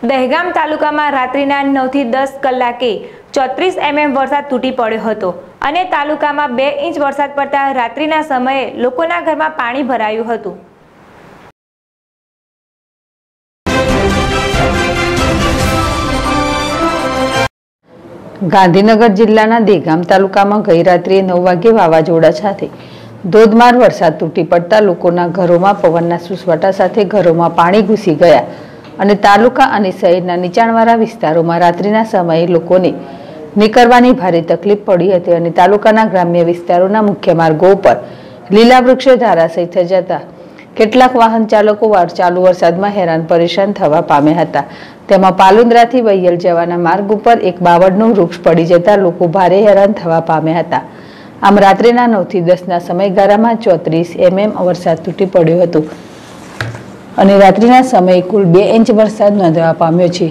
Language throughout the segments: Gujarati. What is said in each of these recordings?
દહેગામ તાલુકામાં રાત્રિના નવથી દસ કલાકે ચોત્રીસ એમએમ વરસાદ તૂટી પડ્યો હતો અને તાલુકામાં બે ઇંચ વરસાદ પડતા રાત્રિના સમયે લોકોના ઘરમાં પાણી ભરાયું હતું. ગાંધીનગર જિલ્લાના દેગામ તાલુકામાં ગઈ રાત્રિએ નવ વાગે વાવાઝોડા સાથે ધોધમાર વરસાદ તૂટી પડતા લોકોના ઘરોમાં પવનના સુસવાટા સાથે ઘરોમાં પાણી ઘૂસી ગયા. અને તાલુકા અને શહેરના નીચાણવાળા વિસ્તારોમાં રાત્રિના સમયે લોકોને નીકળવાની ભારે તકલીફ પડી હતી અને તાલુકાના ગ્રામ્ય વિસ્તારોના મુખ્ય માર્ગો ઉપર લીલા વૃક્ષો ધારાશય થઈ જતા. કેટલાક વાહન ચાલકો વાર ચાલુ વરસાદમાં હેરાન પરેશાન થવા પામ્યા હતા. તેમાં પાલુંદ્રાથી વૈયલ જવાના માર્ગ ઉપર એક બાવળનું વૃક્ષ પડી જતા લોકો ભારે હેરાન થવા પામ્યા હતા. આમ રાત્રિના નવથી દસના સમયગાળામાં ચોત્રીસ એમએમ વરસાદ તૂટી પડ્યો હતો. અને રાત્રિના સમયે કુલ બે ઇંચ વરસાદ નોંધવા પામ્યો છે.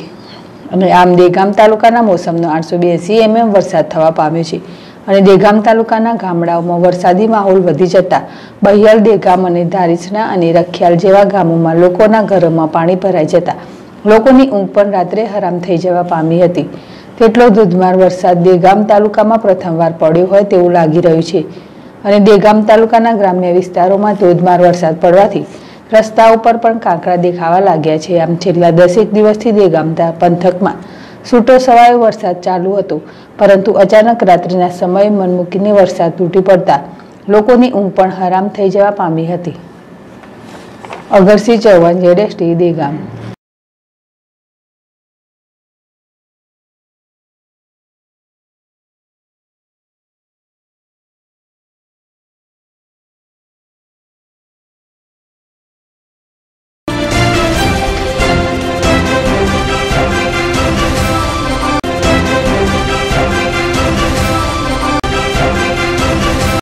અને આમ દેગામ તાલુકાના મોસમનો આઠસો બ્યાસી એમએમ વરસાદ થવા પામ્યો છે. અને દેગામ તાલુકાના ગામડાઓમાં વરસાદી માહોલ વધી જતા બહિયાલ દેગામ અને ધારીસણા અને રખિયાલ જેવા ગામોમાં લોકોના ઘરોમાં પાણી ભરાઈ જતા લોકોની ઊંઘ પણ રાત્રે હરામ થઈ જવા પામી હતી. તેટલો ધોધમાર વરસાદ દેગામ તાલુકામાં પ્રથમવાર પડ્યો હોય તેવું લાગી રહ્યું છે. અને દેગામ તાલુકાના ગ્રામ્ય વિસ્તારોમાં ધોધમાર વરસાદ પડવાથી રસ્તા ઉપર પણ કાંકરા દેખાવા લાગ્યા છે. આમ છેલ્લા દસેક દિવસથી દેગામ પંથકમાં છૂટો સવાયો વરસાદ ચાલુ હતો, પરંતુ અચાનક રાત્રિના સમયે મન મૂકીને વરસાદ તૂટી પડતા લોકોની ઊંઘ પણ હરામ થઈ જવા પામી હતી. અગરસિંહ ચૌહાણ, જેડેશ ટી, દેગામ.